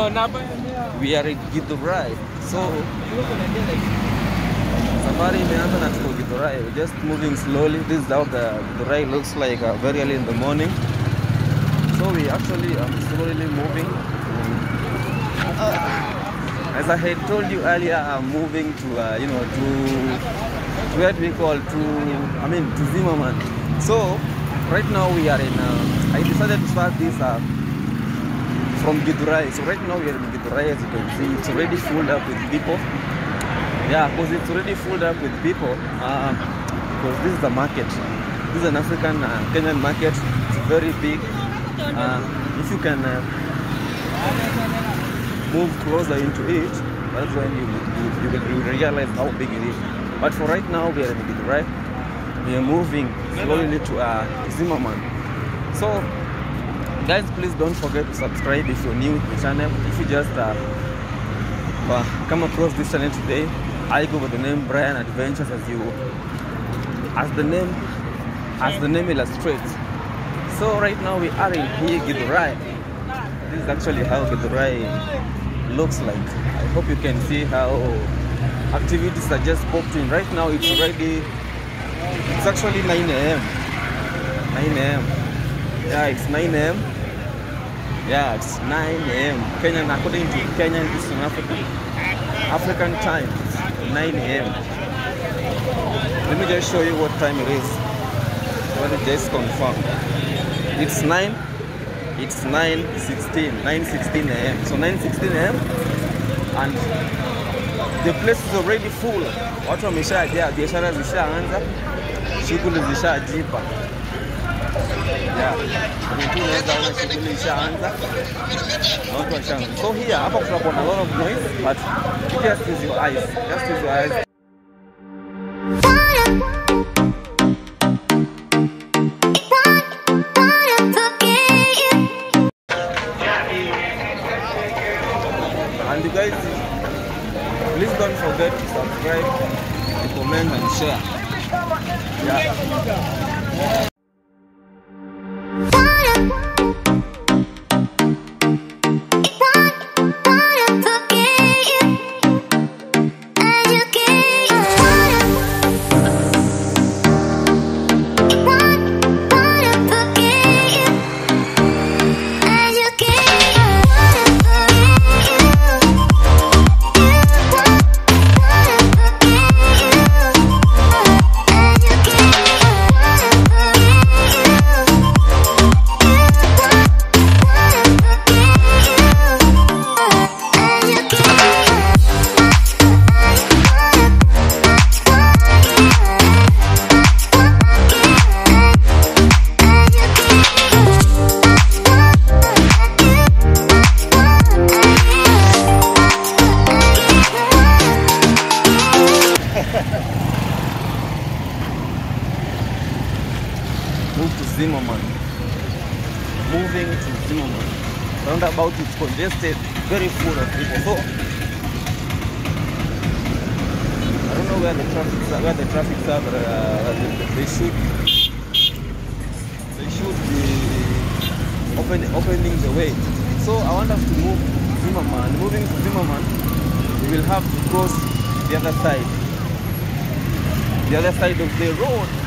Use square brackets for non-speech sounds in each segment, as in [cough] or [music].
we are in Githurai. So safari imeanza na tuko Githurai. We're just moving slowly. This is how the Githurai looks like uh, very early in the morning. So we actually um, slowly moving. Uh, as I had told you earlier, I'm moving to uh, you know to, to what we call to I mean to Zimmerman. So right now we are in. Uh, I decided to start this. Uh, from Githurai. So right now we are in Githurai as you can see. It's already filled up with people. Yeah, because it's already filled up with people. Uh, because this is the market. This is an African uh, Kenyan market. It's very big. Uh, if you can uh, move closer into it, that's when you, you, you will realize how big it is. But for right now, we are in Githurai. We are moving slowly to uh, Zimmerman. So guys please don't forget to subscribe if you're new to the channel. If you just uh, come across this channel today i go by the name brian adventures as you as the name as the name illustrates. So right now we are in here Githurai. this is actually how Githurai looks like. I hope you can see how activities are just popped in. Right now it's already it's actually 9 a.m 9 a.m yeah it's 9 a.m yeah it's 9 a.m kenyan according to kenyan eastern african african time it's 9 a.m let me just show you what time it is. Let me just confirm. It's 9 it's 9 16 9 16 a.m so 9 16 a.m and the place is already full. Watu wameshajaa biashara zishaanza shughuli zishajipa Yeah. tu unaweza ona shughuli ishaanza na watu washaanza. So here hapa kutakuwa na a lot of noise but just use your eyes. Just your eyes. And you guys, please don't forget to subscribe, comment and share. Yeah. Zimmerman. Moving to Zimmerman. Roundabout is congested, very full of people. So I don't know where the traffic where the traffic are, but uh, they, should they should be open, opening the way. So I want us to move to Zimmerman. Moving to Zimmerman, we will have to cross the other side. The other side of the road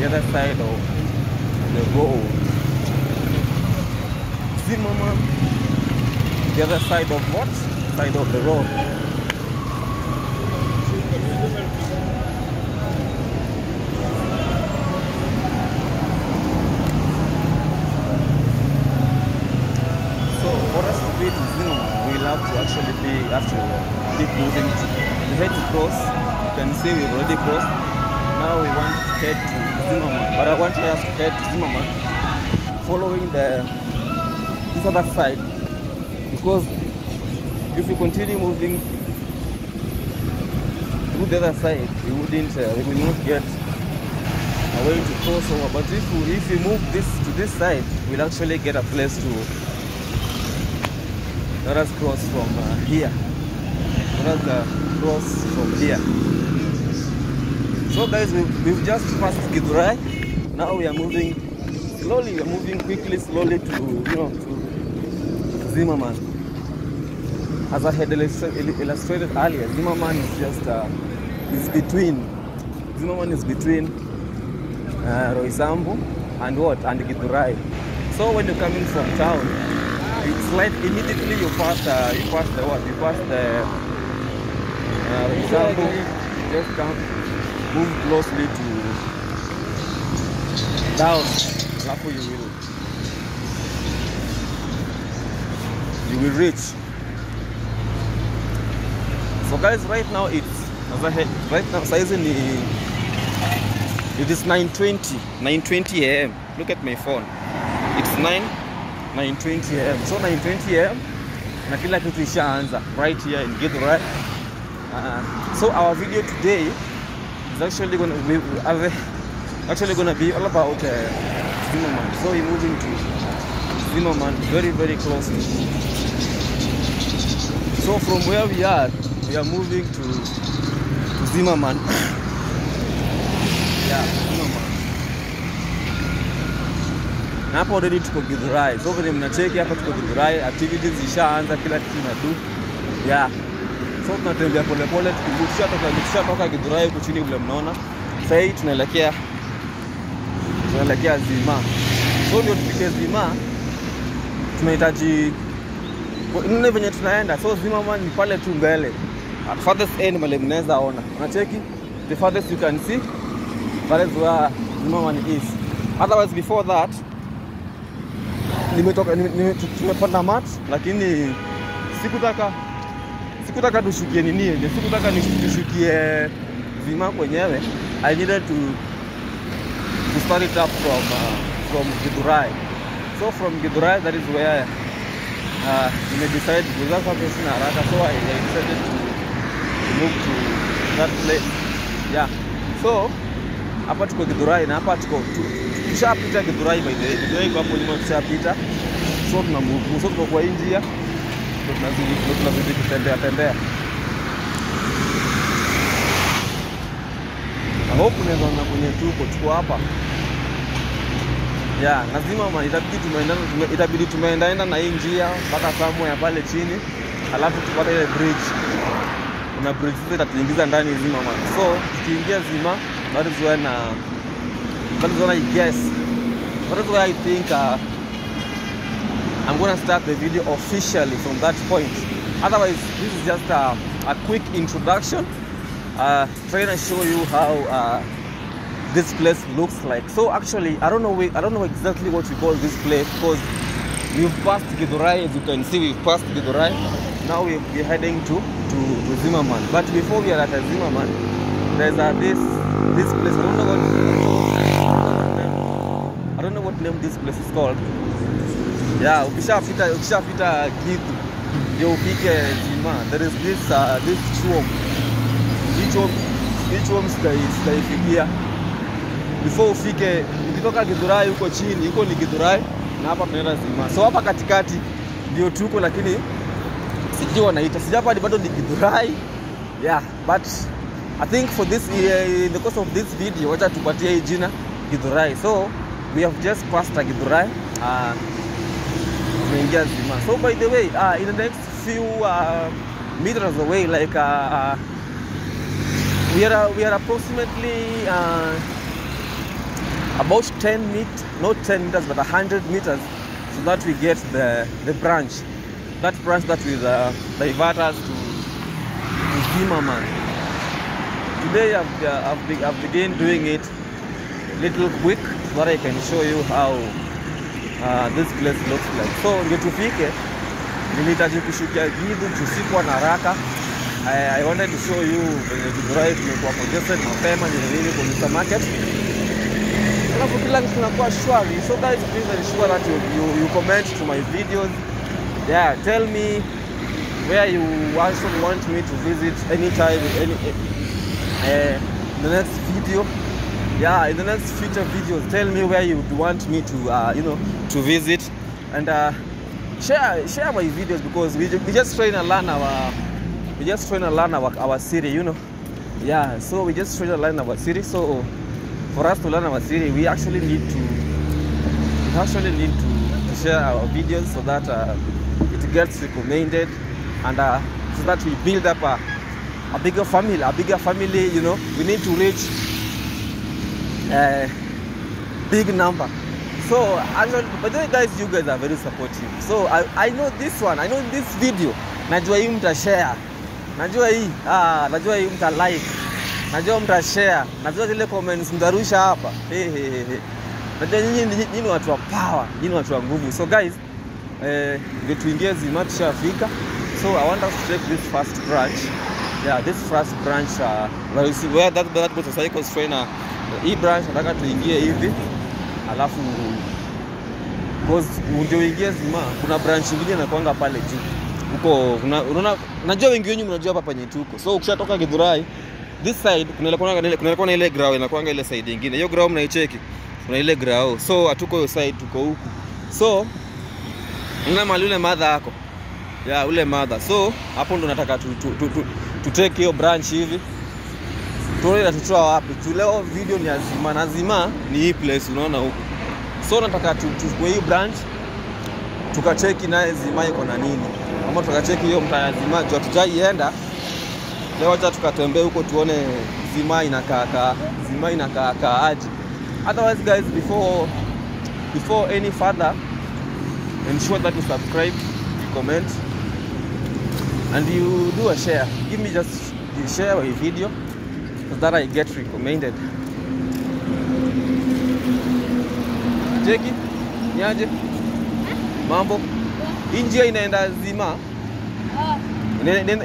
the other side of the road. Zimmerman, the other side of what? Side of the road. So for us to be to Zimmerman, we'll have to actually be to keep moving. We had to cross. You can see we've already crossed. Now we want to head to Zimmerman, but I want to head to Zimmerman following the this other side because if you continue moving through the other side, we wouldn't, uh, we will not get a way to cross over. But if we, if we move this to this side, we'll actually get a place to let us cross from uh, here. Let us uh, cross from here. So guys, we, we've just passed Githurai. Now we are moving slowly. We are moving quickly, slowly to you know to Zimmerman. As I had illustrated earlier, Zimmerman is just uh, is between. Zimmerman is between uh, and what and Githurai. So when you're coming from town, it's like immediately you pass uh, you pass the what you pass the uh. Just come move closely to down. Alafu you will you will reach. So guys, right now it's right now it is 9:20 9:20 a.m. Look at my phone. It's 9 9:20 a.m. So 9:20 a.m. na kila kitu ishaanza right here in Githurai. Uh, so our video today is actually going to be actually to be all about uh, Zimmerman. So we're moving to Zimmerman very very close. So from where we are, we are moving to, Zimmerman. [coughs] yeah, Zimmerman. Na hapo already tuko Githurai. So vile mnacheki hapa tuko Githurai, activities zishaanza, kila kitu inadu. Yeah. So tunatembea polepole tukishatoka Githurai huko chini vile mnaona. Sasa hii tunaelekea tunaelekea Zima. So ndio tufike Zima. Tunahitaji nne venye tunaenda. So Zima man ni pale tu mbele. At farthest end mali mnaweza ona. Unacheki? The farthest you can see that is where man is. Otherwise before that nimetoka nime, nime, tumepanda mat lakini sikutaka sikutaka tushukie nini ile, sikutaka nishukie Zima kwenyewe. I needed to to start it up from uh, from Githurai. So from Githurai that is where uh, nimedecide because sasa sina haraka so I, decided to, to move to that place. Yeah. So hapa tuko Githurai na hapa tuko tushapita Githurai by the way. Githurai kwa hapo nyuma tushapita. So tuna move so tuko kwa hii njia ndio tunazidi kutembea tembea. Na hope unaweza ona kwenye tuko tuko hapa. Ya lazima ma- itabidi tumeenda tume- itabidi tumeendaenda na hii njia mpaka somewhere pale chini alafu tupate ile bridge. Kuna bridge sasa itatuingiza ndani zima man so tukiingia zima that is when uh, that is when I guess. I think uh, I'm gonna start the video officially from that point otherwise this is just a, a quick introduction uh, trying to show you how uh, this place looks like. So actually, I don't know. I don't know exactly what we call this place because we've passed Githurai. As you can see, we've passed Githurai. Now we- we're heading to, to to Zimmerman. But before we are at Zimmerman, there's a, this this place. I don't know what I don't know what name this place is called. Yeah, ukishapita ukishapita Githu ndio ufike Jima. There is this uh, this chom. Hii chom hii chom sitai- sitaifikia before ufike ukitoka Githurai huko chini huko ni Githurai na hapa tunaenda Zima. So hapa katikati ndio tuko, lakini sijui wanaita sijapa bado ni Githurai. Yeah, but I think for this uh, in the course of this video wacha tupatie hii jina Githurai. So we have just passed Githurai. Uh, So by the way, uh, in the next few uh, meters away like uh, uh, we are uh, we are approximately uh, about 10 meters, not 10 meters, but 100 meters, so that we get the, the branch. That branch that will divert us to, to Zimmerman. Today I've, I've, I've begun doing it little quick so that I can show you how uh, this place looks like. So ndio tufike, nilihitaji kushukia Githu juu sikuwa na haraka. I, I wanted to show you venye Githurai tumekuwa congested mapema nini nini Mr. Market alafu kila kitu kinakuwa shwari. So guys, please ensure that you, you, you comment to my videos. Yeah, tell me where you also want me to visit anytime, any, uh, the next video. Yeah, in the next future videos, tell me where you would want me to, uh, you know, to visit, and uh, share share my videos because we, we just trying to learn our we just trying to learn our, our city, you know. Yeah, so we just trying to learn our city. So for us to learn our city, we actually need to we actually need to, to share our videos so that uh, it gets recommended and uh, so that we build up a, a bigger family, a bigger family. You know, we need to reach a big number. So actually, but way, guys, you guys are very supportive. So I, I know this one, I know this video. Najua hii mta share, najua hii ah, najua hii mta like, najua mta share, najua zile comments mtarusha hapa. Hey, hey, hey. Najua nyinyi nyinyi watu wa power, nyinyi watu wa nguvu. So guys, eh, ndio tuingie Zima tushafika. So I want us to take this first branch. Yeah, this first branch uh, where that that motorcycle trainer. Hii branch nataka tuingie hivi. Alafu ndio uingie Zima, kuna branch nyingine inakwanga pale juu. Huko unaona najua wengi wenyu mnajua hapa penye tuko. So ukishatoka Githurai this side kuna ile kuna kuna kuna ile grao inakwanga ile side nyingine. Hiyo grao mnaicheki. Kuna ile grao. So hatuko hiyo side tuko huku. So Una mali ule madha yako ya ule madha, so hapo ndo nataka tu, tu, tu, tu, tu take hiyo branch hivi tuone natutoa wapi. Tu leo video ni azima na azima ni hii place unaona huku, so nataka tu- tuchukue hii branch tukacheki naye zima iko na nini, ama tukacheki hiyo mtaa ya zima juu hatujaienda leo, acha tukatembee huko tuone zima inakaa kaa zima inakaa kaa aje. Otherwise guys, before before any further ensure that you subscribe, you comment, and you do a share. Give me just share my video that I get recommended. Jeki, niaje? Mambo? Hii njia inaenda zima, Ah, Ina- ina- ina-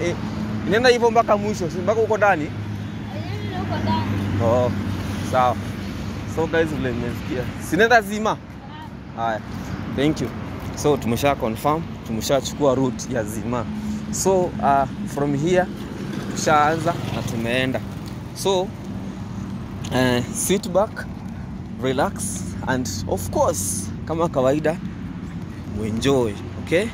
inaenda hivyo mpaka mwisho, mpaka huko ndani. ndani. Oh, sawa. So guys, vile mmesikia, sinaenda zima. Haya, thank you. So tumesha confirm, tumeshachukua route ya Zima. So uh, from here tushaanza na tumeenda. So uh, sit back, relax and of course kama kawaida uenjoy okay?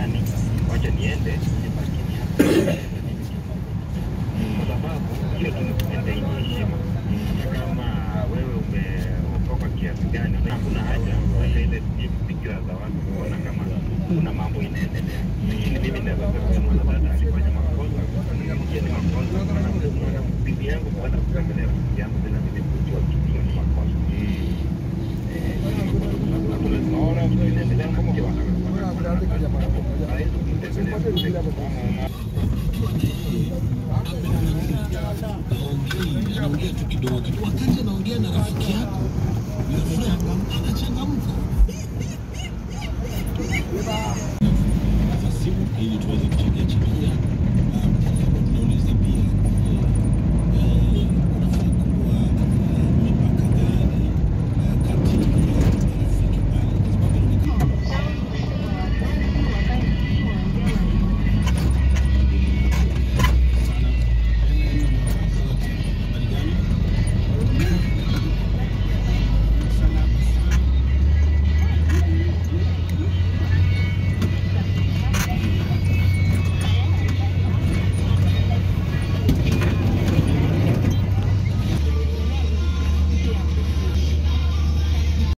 Fulani, wacha niende kwa sababu hiyo tunakuendea nchi heshima. Kama wewe umeokoka kiasi gani, hakuna haja ya ile fikira za watu kuona kama kuna mambo inaendelea. Lakini mimi naweza kusema mwanadada alifanya makosa, hiyo ni makosa. Bibi yangu kwenda kutembelea bibi yangu bila mimi kujua hiyo ni makosa. anaongea tu kidogo kidogo